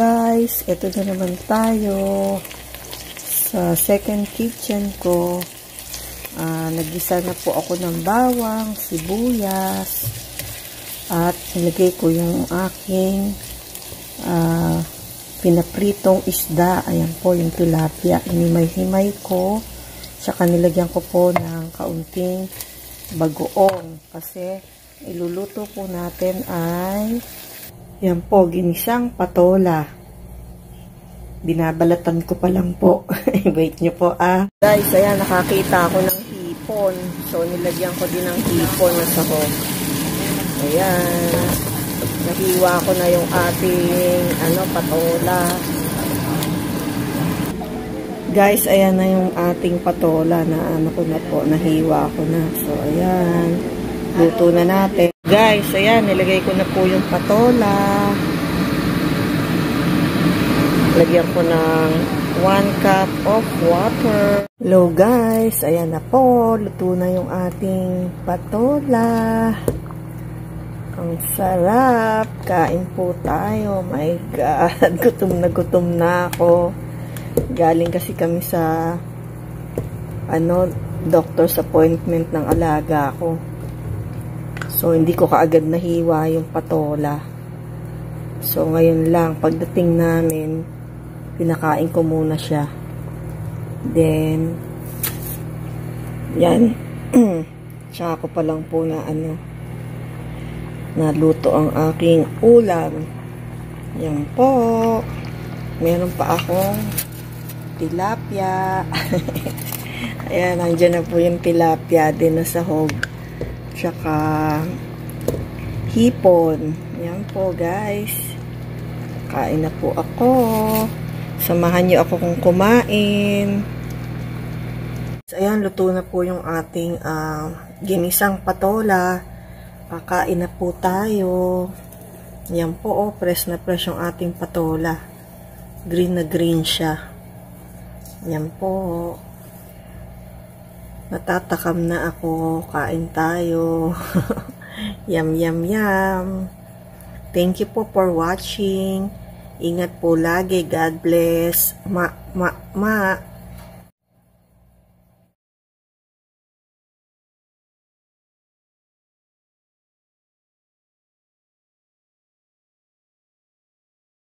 guys, ito na naman tayo sa second kitchen ko. Uh, nagisa na po ako ng bawang, sibuyas, at nilagay ko yung aking uh, pinapritong isda. Ayan po yung tilapia. Inimay-himay ko. Tsaka nilagyan ko po ng kaunting bagoong. Kasi iluluto po natin ay yan po, ginisang patola. Binabalatan ko pa lang po. Wait nyo po ah. Guys, ayan, nakakita ako ng hipon. So, nilagyan ko din ng hipon na sahog. Ayan. Nahiwa ko na yung ating ano, patola. Guys, ayan na yung ating patola na ano ko na po, nahiwa ko na. So, ayan. Luto na natin. Guys, ayan, nilagay ko na po yung patola. Lagyan ko ng 1 cup of water. Hello guys, ayan na po. Luto na yung ating patola. Ang sarap. Kain po tayo. My God, gutom na gutom na ako. Galing kasi kami sa ano, doctor's appointment ng alaga ko. So, hindi ko kaagad nahiwa yung patola. So, ngayon lang, pagdating namin, pinakain ko muna siya. Then, yan. Tsaka ko pa lang po na ano, naluto ang aking ulam. Yan po. Meron pa akong tilapia. Ayan, nandiyan na po yung tilapia din na sahog tsaka hipon. Yan po guys. Kain na po ako. Samahan niyo ako kung kumain. So, ayan, luto na po yung ating uh, ginisang patola. Kakain na po tayo. Yan po, oh, press na press yung ating patola. Green na green siya. Yan po. Natatakam na ako. Kain tayo. yum, yum, yum. Thank you po for watching. Ingat po lagi. God bless. Ma, ma, ma.